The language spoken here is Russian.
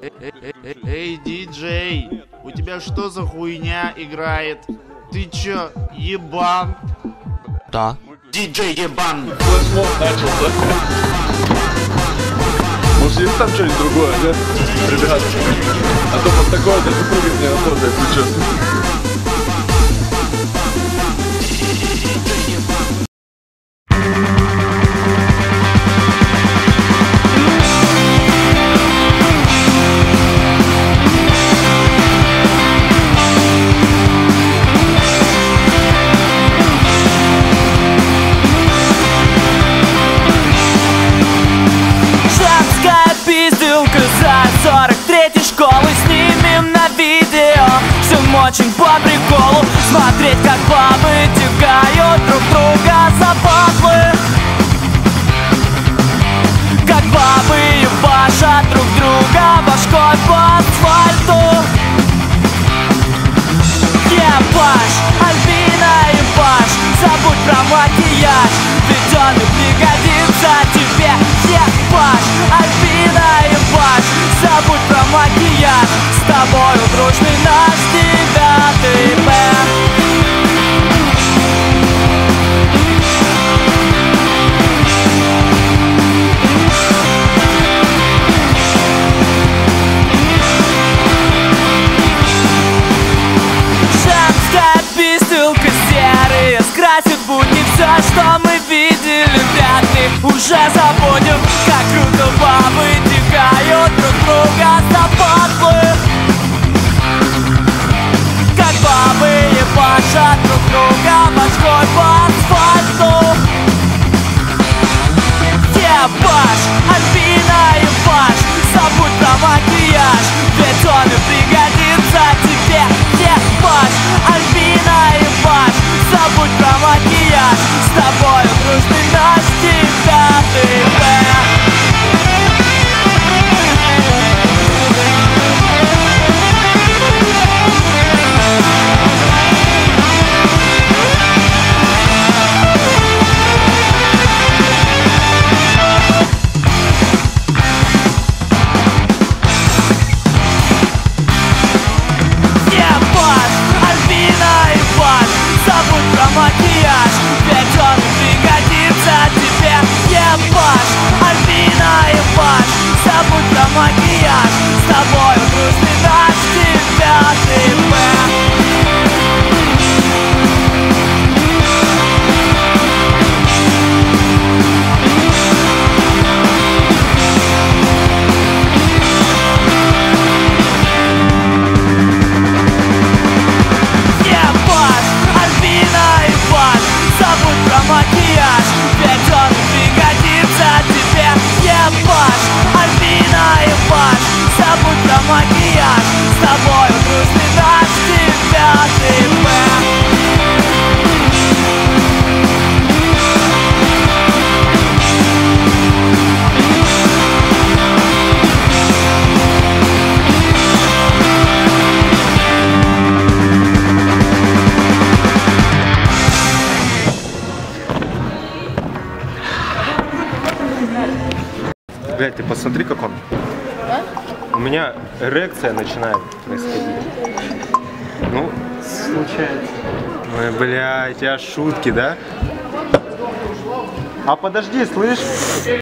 Эй, эй, эй, эй, диджей, у тебя что за хуйня играет? Ты чё, ебан? Да. Диджей ебан! Флешмоб начался. Может есть там что-нибудь другое, да? Ребят. А то под такое для супруги мне работает сейчас. 43 школы. Снимем на видео. Всем очень по приколу. Смотреть, как бабы тягают друг друга за баблы. Как бабы ебашат друг друга Башкой по асфальту серые Скрасит будни все, что мы видели Вряд ли. Уже забудем Как круто бабы тягают друг друга за патлы Как бабы ебашат друг друга Башкой по Блять, ты посмотри, как он. У меня эрекция начинает происходить. Ну, случается. Ой, блядь, а шутки, да? А подожди, слышь?